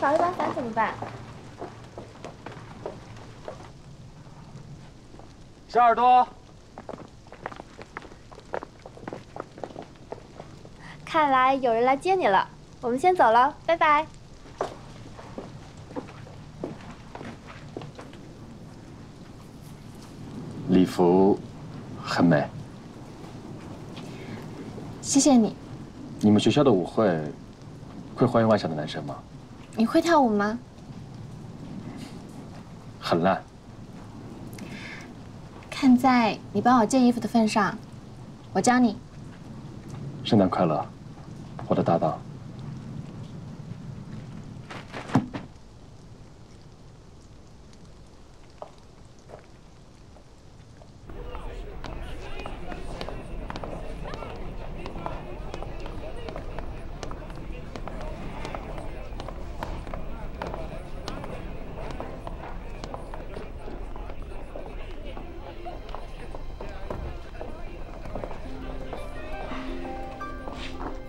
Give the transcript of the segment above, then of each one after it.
少了把伞怎么办？小耳朵，看来有人来接你了，我们先走了，拜拜。礼服很美。谢谢你。你们学校的舞会会欢迎外校的男生吗？你会跳舞吗？很烂。看在你帮我借衣服的份上，我教你。圣诞快乐，我的搭档。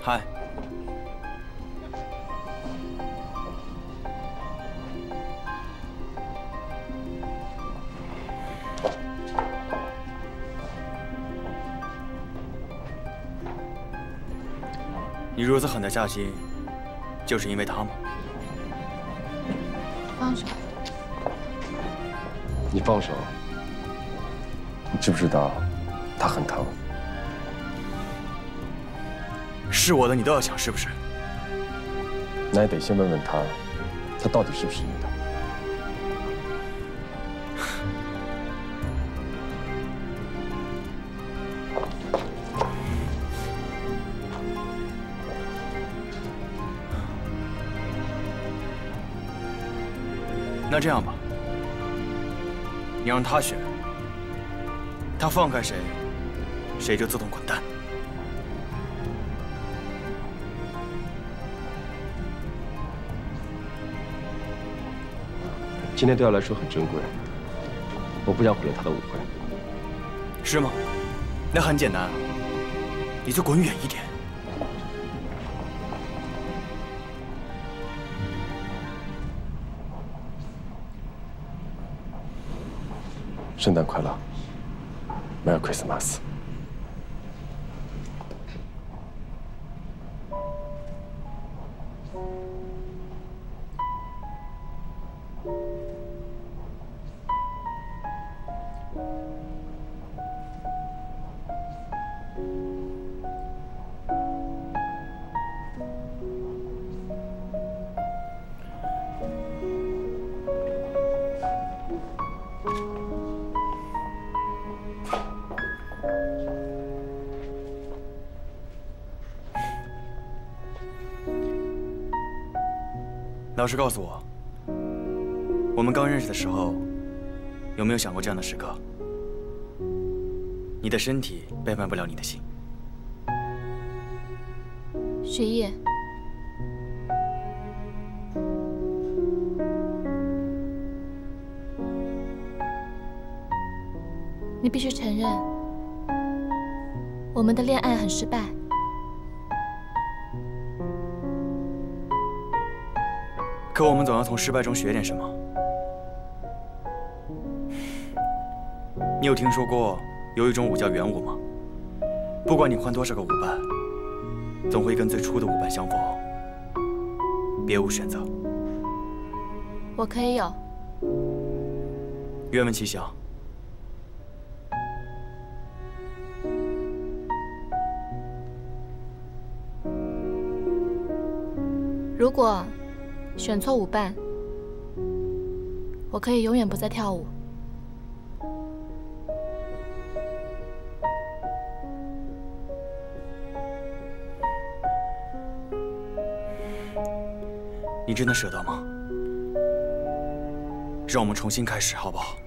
嗨，你如此狠的下心，就是因为他吗？放手！你放手！你知不知道，他很疼。是我的，你都要抢，是不是？那也得先问问他，他到底是不是你的。那这样吧，你让他选，他放开谁，谁就自动滚蛋。今天对他来说很珍贵，我不想毁了他的舞会。是吗？那很简单，你就滚远一点。圣诞快乐，Merry Christmas。老实告诉我，我们刚认识的时候，有没有想过这样的时刻？你的身体背叛不了你的心。雪夜，你必须承认，我们的恋爱很失败。可我们总要从失败中学点什么。你有听说过有一种舞叫圆舞吗？不管你换多少个舞伴，总会跟最初的舞伴相逢，别无选择。我可以有。愿闻其详。如果。选错舞伴，我可以永远不再跳舞。你真的舍得吗？让我们重新开始，好不好？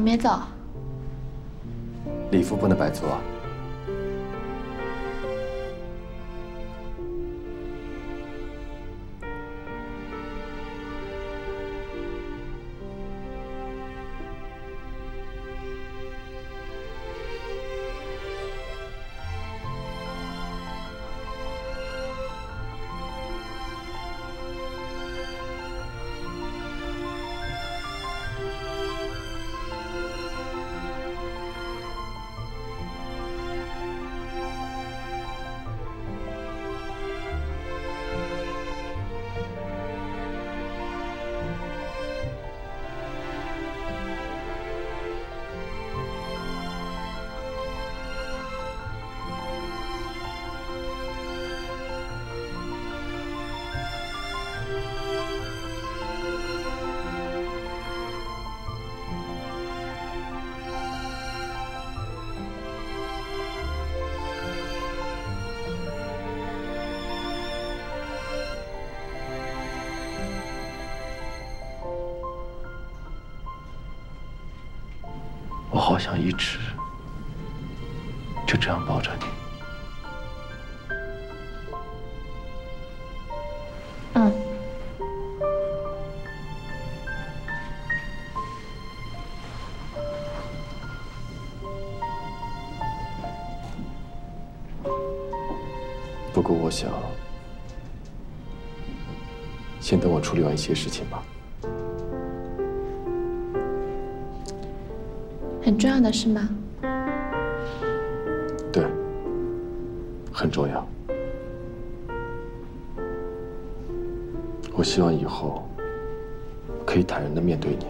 你没走？礼服不能白做。我好想一直就这样抱着你。嗯。不过我想，先等我处理完一些事情吧。很重要的事吗？对，很重要。我希望以后可以坦然的面对你。